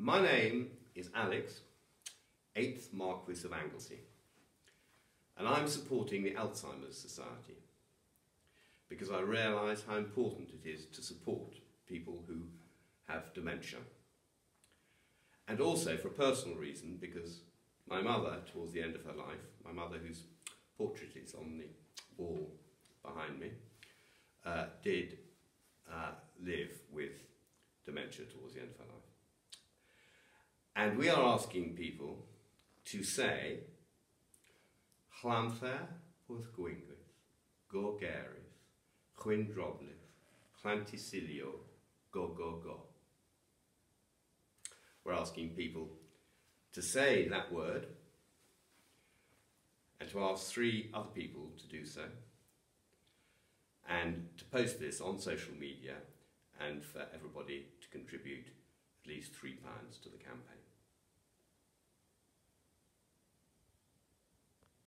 My name is Alex, 8th Marquis of Anglesey, and I'm supporting the Alzheimer's Society because I realise how important it is to support people who have dementia. And also for a personal reason because my mother, towards the end of her life, my mother whose portrait is on the wall behind me, uh, did uh, live with dementia towards the end of her life. And we are asking people to say Llanfair wrth Gwyngyll, Go Gerydd, Chwyrn Drobwll, Llantysilio, Go Go Go. We're asking people to say that word and to ask three other people to do so and to post this on social media and for everybody to contribute least three pounds to the campaign.